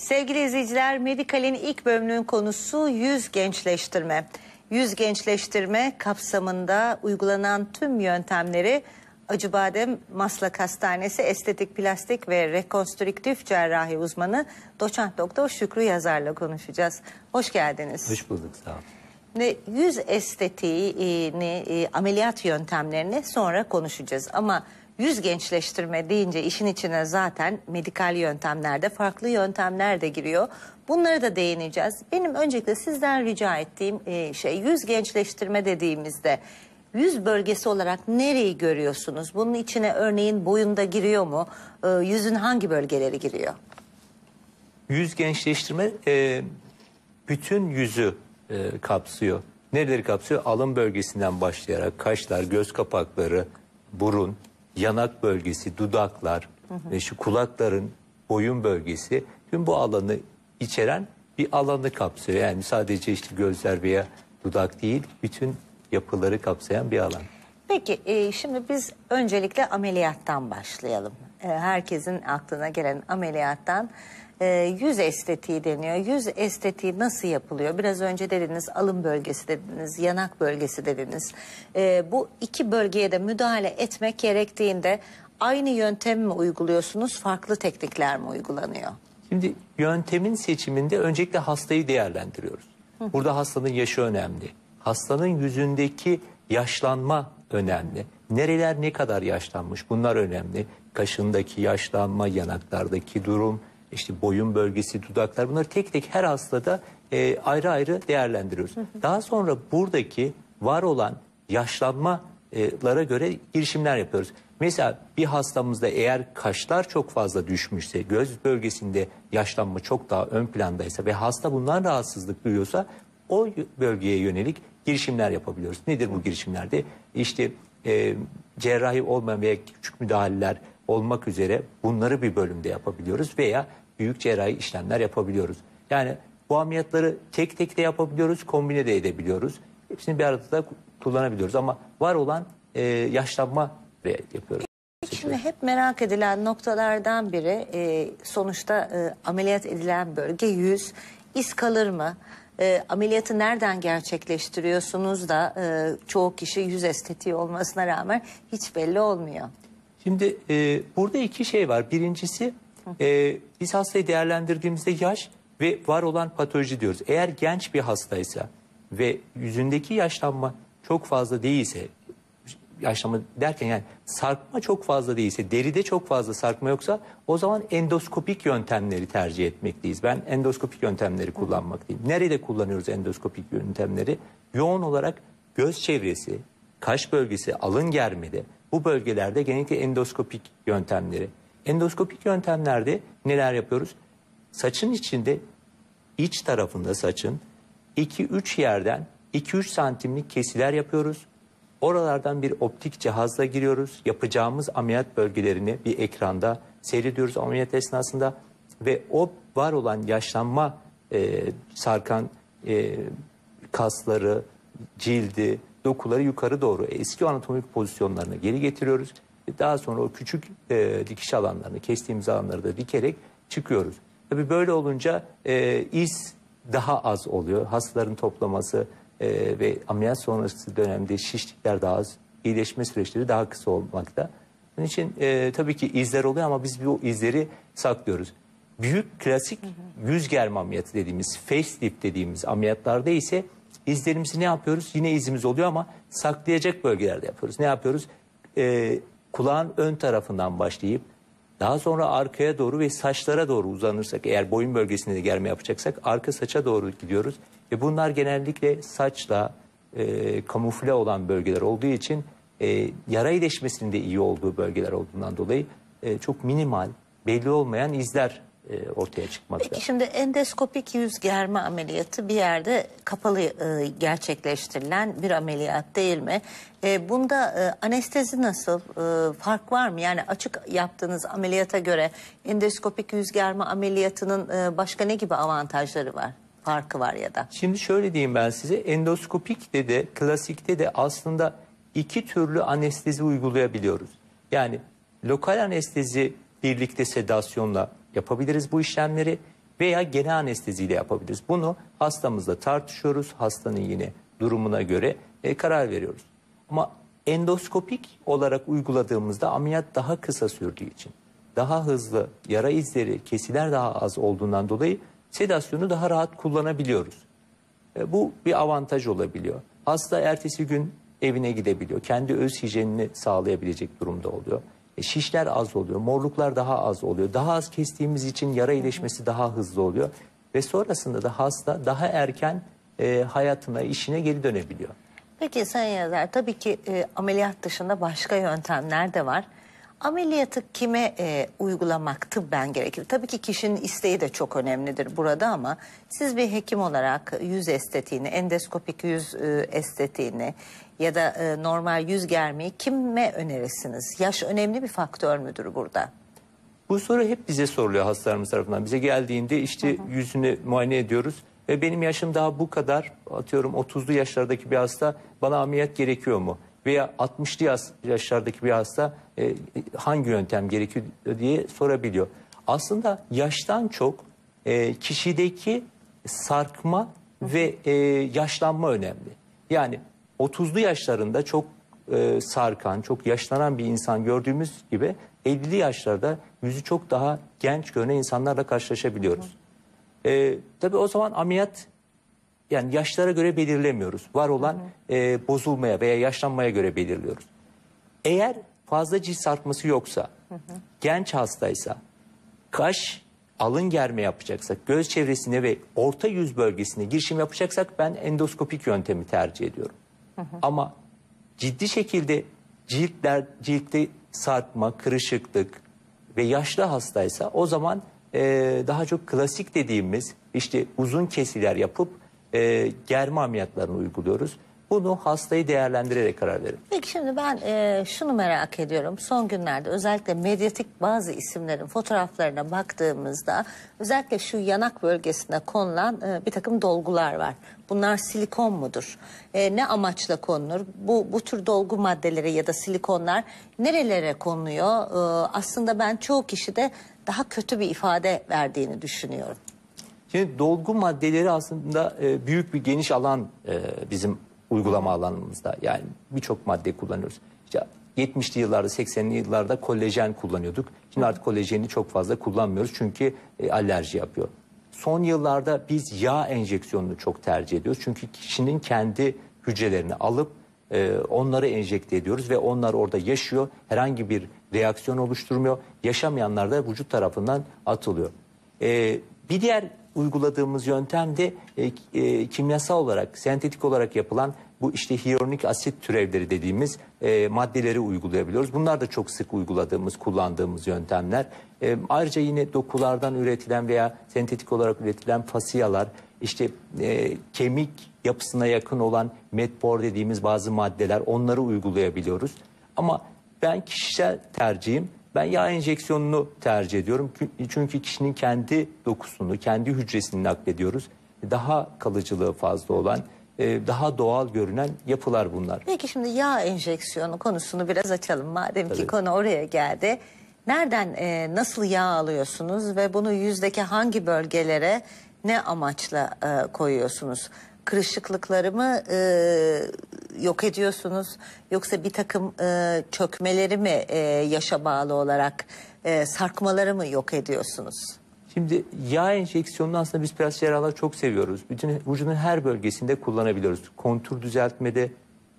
Sevgili izleyiciler, Medikal'in ilk bölümünün konusu yüz gençleştirme. Yüz gençleştirme kapsamında uygulanan tüm yöntemleri Acıbadem Maslak Hastanesi Estetik Plastik ve Rekonstrüktif Cerrahi uzmanı doçent doktor Şükrü Yazar'la konuşacağız. Hoş geldiniz. Hoş bulduk sağ olun. Ve yüz estetiğini, e, ameliyat yöntemlerini sonra konuşacağız. Ama yüz gençleştirme deyince işin içine zaten medikal yöntemlerde farklı yöntemler de giriyor. Bunları da değineceğiz. Benim öncelikle sizden rica ettiğim e, şey yüz gençleştirme dediğimizde yüz bölgesi olarak nereyi görüyorsunuz? Bunun içine örneğin boyunda giriyor mu? E, yüzün hangi bölgeleri giriyor? Yüz gençleştirme e, bütün yüzü kapsıyor. Nereleri kapsıyor? Alın bölgesinden başlayarak kaşlar, göz kapakları, burun, yanak bölgesi, dudaklar ve şu kulakların boyun bölgesi tüm bu alanı içeren bir alanı kapsıyor. Yani sadece işte gözler veya dudak değil, bütün yapıları kapsayan bir alan. Peki e, şimdi biz öncelikle ameliyattan başlayalım. E, herkesin aklına gelen ameliyattan e, yüz estetiği deniyor. Yüz estetiği nasıl yapılıyor? Biraz önce dediniz alın bölgesi dediniz, yanak bölgesi dediniz. E, bu iki bölgeye de müdahale etmek gerektiğinde aynı yöntemi mi uyguluyorsunuz, farklı teknikler mi uygulanıyor? Şimdi yöntemin seçiminde öncelikle hastayı değerlendiriyoruz. Burada hastanın yaşı önemli. Hastanın yüzündeki yaşlanma önemli. Nereler ne kadar yaşlanmış bunlar önemli. Kaşındaki yaşlanma, yanaklardaki durum, işte boyun bölgesi, dudaklar bunları tek tek her hastada e, ayrı ayrı değerlendiriyoruz. Daha sonra buradaki var olan yaşlanmalara göre girişimler yapıyoruz. Mesela bir hastamızda eğer kaşlar çok fazla düşmüşse, göz bölgesinde yaşlanma çok daha ön plandaysa ve hasta bundan rahatsızlık duyuyorsa o bölgeye yönelik girişimler yapabiliyoruz. Nedir bu girişimlerde? İşte e, cerrahi olmayan veya küçük müdahaleler olmak üzere bunları bir bölümde yapabiliyoruz veya büyük cerrahi işlemler yapabiliyoruz. Yani bu ameliyatları tek tek de yapabiliyoruz, kombine de edebiliyoruz. Hepsini bir arada da kullanabiliyoruz ama var olan e, yaşlanma ve yapıyoruz. Şimdi hep merak edilen noktalardan biri e, sonuçta e, ameliyat edilen bölge yüz. İz kalır mı? E, ameliyatı nereden gerçekleştiriyorsunuz da e, çoğu kişi yüz estetiği olmasına rağmen hiç belli olmuyor. Şimdi e, burada iki şey var. Birincisi e, biz hastayı değerlendirdiğimizde yaş ve var olan patoloji diyoruz. Eğer genç bir hastaysa ve yüzündeki yaşlanma çok fazla değilse yaşlanma derken yani sarkma çok fazla değilse, deride çok fazla sarkma yoksa o zaman endoskopik yöntemleri tercih etmekteyiz. Ben endoskopik yöntemleri kullanmaktayım. Nerede kullanıyoruz endoskopik yöntemleri? Yoğun olarak göz çevresi, kaş bölgesi, alın germede bu bölgelerde genellikle endoskopik yöntemleri. Endoskopik yöntemlerde neler yapıyoruz? Saçın içinde iç tarafında saçın 2-3 yerden 2-3 santimlik kesiler yapıyoruz. Oralardan bir optik cihazla giriyoruz. Yapacağımız ameliyat bölgelerini bir ekranda seyrediyoruz ameliyat esnasında. Ve o var olan yaşlanma e, sarkan e, kasları, cildi, dokuları yukarı doğru eski anatomik pozisyonlarına geri getiriyoruz. Ve daha sonra o küçük e, dikiş alanlarını, kestiğimiz alanları da dikerek çıkıyoruz. Tabii böyle olunca e, iz daha az oluyor. Hastaların toplaması e, ve ameliyat sonrası dönemde şişlikler daha az, iyileşme süreçleri daha kısa olmakta. Onun için e, tabii ki izler oluyor ama biz bu izleri saklıyoruz. Büyük klasik yüz germe ameliyatı dediğimiz, facelift dediğimiz ameliyatlarda ise izlerimizi ne yapıyoruz? Yine izimiz oluyor ama saklayacak bölgelerde yapıyoruz. Ne yapıyoruz? E, kulağın ön tarafından başlayıp daha sonra arkaya doğru ve saçlara doğru uzanırsak eğer boyun bölgesinde de germe yapacaksak arka saça doğru gidiyoruz. Ve bunlar genellikle saçla e, kamufle olan bölgeler olduğu için e, yara iyileşmesinin de iyi olduğu bölgeler olduğundan dolayı e, çok minimal belli olmayan izler e, ortaya çıkmakta. Peki şimdi endoskopik yüz germe ameliyatı bir yerde kapalı e, gerçekleştirilen bir ameliyat değil mi? E, bunda e, anestezi nasıl? E, fark var mı? Yani açık yaptığınız ameliyata göre endoskopik yüz germe ameliyatının e, başka ne gibi avantajları var? Farkı var ya da. Şimdi şöyle diyeyim ben size endoskopikte de klasikte de aslında iki türlü anestezi uygulayabiliyoruz. Yani lokal anestezi birlikte sedasyonla yapabiliriz bu işlemleri veya genel anesteziyle yapabiliriz. Bunu hastamızla tartışıyoruz. Hastanın yine durumuna göre e, karar veriyoruz. Ama endoskopik olarak uyguladığımızda ameliyat daha kısa sürdüğü için, daha hızlı, yara izleri, kesiler daha az olduğundan dolayı sedasyonu daha rahat kullanabiliyoruz. E, Bu bir avantaj olabiliyor. Hasta ertesi gün evine gidebiliyor. Kendi öz hijyenini sağlayabilecek durumda oluyor. E, Şişler az oluyor, morluklar daha az oluyor. Daha az kestiğimiz için yara iyileşmesi daha hızlı oluyor. Ve sonrasında da hasta daha erken e, hayatına, işine geri dönebiliyor. Peki Sayın Yazar tabii ki e, ameliyat dışında başka yöntemler de var. Ameliyatı kime e, uygulamak tıbben gerekir? Tabii ki kişinin isteği de çok önemlidir burada ama siz bir hekim olarak yüz estetiğini, endoskopik yüz e, estetiğini ya da e, normal yüz germeyi kime önerirsiniz? Yaş önemli bir faktör müdür burada? Bu soru hep bize soruluyor hastalarımız tarafından. Bize geldiğinde işte yüzünü muayene ediyoruz ve benim yaşım daha bu kadar atıyorum 30'lu yaşlardaki bir hasta bana ameliyat gerekiyor mu? Veya 60'lı yaş- yaşlardaki bir hasta e, hangi yöntem gerekiyor diye sorabiliyor. Aslında yaştan çok e, kişideki sarkma ve e, yaşlanma önemli. Yani 30'lu yaşlarında çok e, sarkan, çok yaşlanan bir insan gördüğümüz gibi 50'li yaşlarda yüzü çok daha genç görünen insanlarla karşılaşabiliyoruz. E, tabii o zaman ameliyat yani yaşlara göre belirlemiyoruz. Var olan e, bozulmaya veya yaşlanmaya göre belirliyoruz. Eğer fazla cilt sarkması yoksa, genç hastaysa, kaş, alın germe yapacaksak, göz çevresine ve orta yüz bölgesine girişim yapacaksak ben endoskopik yöntemi tercih ediyorum. Ama ciddi şekilde ciltler, ciltte sarkma, kırışıklık ve yaşlı hastaysa o zaman e, daha çok klasik dediğimiz işte uzun kesiler yapıp e, germe ameliyatlarını uyguluyoruz. Bunu hastayı değerlendirerek karar verin. Peki şimdi ben e, şunu merak ediyorum. Son günlerde özellikle medyatik bazı isimlerin fotoğraflarına baktığımızda özellikle şu yanak bölgesine konulan e, bir takım dolgular var. Bunlar silikon mudur? E, ne amaçla konulur? Bu, bu tür dolgu maddeleri ya da silikonlar nerelere konuluyor? E, aslında ben çoğu kişide daha kötü bir ifade verdiğini düşünüyorum. Şimdi dolgu maddeleri aslında e, büyük bir geniş alan e, bizim uygulama alanımızda. Yani birçok madde kullanıyoruz. İşte 70'li yıllarda 80'li yıllarda kolajen kullanıyorduk. Şimdi artık kolajeni çok fazla kullanmıyoruz çünkü e, alerji yapıyor. Son yıllarda biz yağ enjeksiyonunu çok tercih ediyoruz. Çünkü kişinin kendi hücrelerini alıp e, onları enjekte ediyoruz ve onlar orada yaşıyor. Herhangi bir reaksiyon oluşturmuyor. Yaşamayanlar da vücut tarafından atılıyor. E, bir diğer uyguladığımız yöntem de e, e, kimyasal olarak, sentetik olarak yapılan bu işte hyaluronik asit türevleri dediğimiz e, maddeleri uygulayabiliyoruz. Bunlar da çok sık uyguladığımız, kullandığımız yöntemler. E, ayrıca yine dokulardan üretilen veya sentetik olarak üretilen fasiyalar, işte e, kemik yapısına yakın olan metbor dediğimiz bazı maddeler onları uygulayabiliyoruz. Ama ben kişisel tercihim ben yağ enjeksiyonunu tercih ediyorum. Kü- Çünkü kişinin kendi dokusunu, kendi hücresini naklediyoruz. Daha kalıcılığı fazla olan, e, daha doğal görünen yapılar bunlar. Peki şimdi yağ enjeksiyonu konusunu biraz açalım. Madem ki Tabii. konu oraya geldi. Nereden e, nasıl yağ alıyorsunuz ve bunu yüzdeki hangi bölgelere ne amaçla e, koyuyorsunuz? Kırışıklıkları mı e, yok ediyorsunuz yoksa bir takım e, çökmeleri mi e, yaşa bağlı olarak e, sarkmaları mı yok ediyorsunuz? Şimdi yağ enjeksiyonunu aslında biz plastik cerrahlar çok seviyoruz. Bütün vücudun her bölgesinde kullanabiliyoruz. Kontur düzeltmede,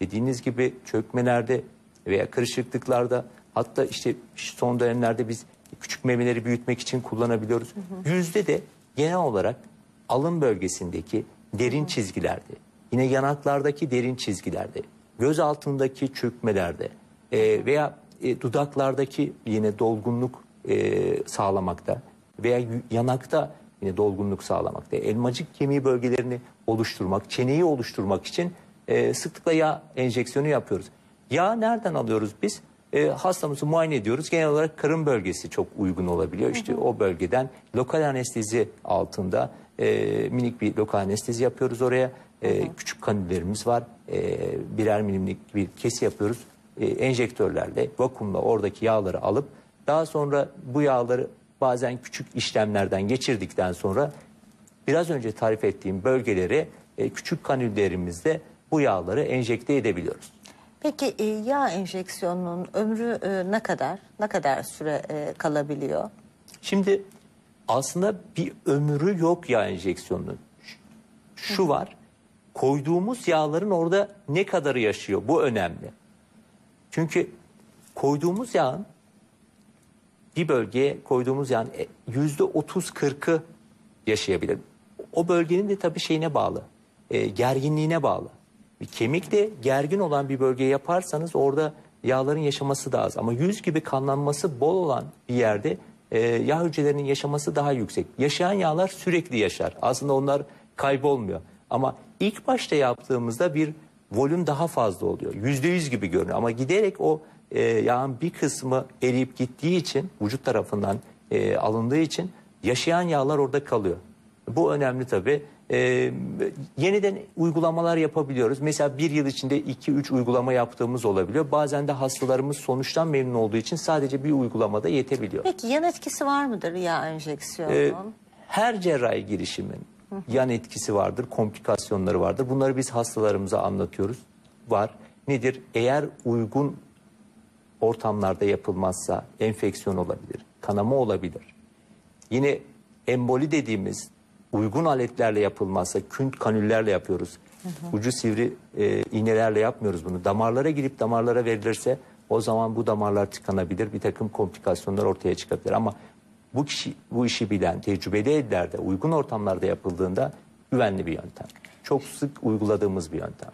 dediğiniz gibi çökmelerde veya kırışıklıklarda hatta işte son dönemlerde biz küçük memeleri büyütmek için kullanabiliyoruz. Yüzde de genel olarak alın bölgesindeki derin çizgilerde, yine yanaklardaki derin çizgilerde, göz altındaki çökmelerde e, veya e, dudaklardaki yine dolgunluk e, sağlamakta veya yanakta yine dolgunluk sağlamakta. Elmacık kemiği bölgelerini oluşturmak, çeneyi oluşturmak için e, sıklıkla yağ enjeksiyonu yapıyoruz. Yağ nereden alıyoruz biz? E, hastamızı muayene ediyoruz. Genel olarak karın bölgesi çok uygun olabiliyor. İşte o bölgeden lokal anestezi altında e, minik bir lokal anestezi yapıyoruz oraya. E, küçük kanüllerimiz var. E, birer milimlik bir kesi yapıyoruz. E, enjektörlerle, vakumla oradaki yağları alıp daha sonra bu yağları bazen küçük işlemlerden geçirdikten sonra biraz önce tarif ettiğim bölgelere e, küçük kanüllerimizde bu yağları enjekte edebiliyoruz. Peki e, yağ enjeksiyonunun ömrü e, ne kadar? Ne kadar süre e, kalabiliyor? Şimdi aslında bir ömrü yok yağ enjeksiyonunun. Şu var, koyduğumuz yağların orada ne kadarı yaşıyor bu önemli. Çünkü koyduğumuz yağın bir bölgeye koyduğumuz yağın e, yüzde otuz kırkı yaşayabilir. O bölgenin de tabii şeyine bağlı, e, gerginliğine bağlı. Bir kemik de gergin olan bir bölgeye yaparsanız orada yağların yaşaması da az. Ama yüz gibi kanlanması bol olan bir yerde e, yağ hücrelerinin yaşaması daha yüksek. Yaşayan yağlar sürekli yaşar. Aslında onlar kaybolmuyor. Ama ilk başta yaptığımızda bir volüm daha fazla oluyor. Yüzde yüz gibi görünüyor. Ama giderek o e, yağın bir kısmı eriyip gittiği için vücut tarafından e, alındığı için yaşayan yağlar orada kalıyor. Bu önemli tabii. Ee, yeniden uygulamalar yapabiliyoruz. Mesela bir yıl içinde 2-3 uygulama yaptığımız olabiliyor. Bazen de hastalarımız sonuçtan memnun olduğu için sadece bir uygulamada yetebiliyor. Peki yan etkisi var mıdır yağ enjeksiyonunun? Ee, her cerrahi girişimin yan etkisi vardır, komplikasyonları vardır. Bunları biz hastalarımıza anlatıyoruz. Var. Nedir? Eğer uygun ortamlarda yapılmazsa enfeksiyon olabilir, kanama olabilir. Yine emboli dediğimiz uygun aletlerle yapılmazsa künt kanüllerle yapıyoruz. Ucu sivri e, iğnelerle yapmıyoruz bunu. Damarlara girip damarlara verilirse o zaman bu damarlar tıkanabilir. Bir takım komplikasyonlar ortaya çıkabilir. Ama bu kişi bu işi bilen tecrübeli ellerde uygun ortamlarda yapıldığında güvenli bir yöntem. Çok sık uyguladığımız bir yöntem.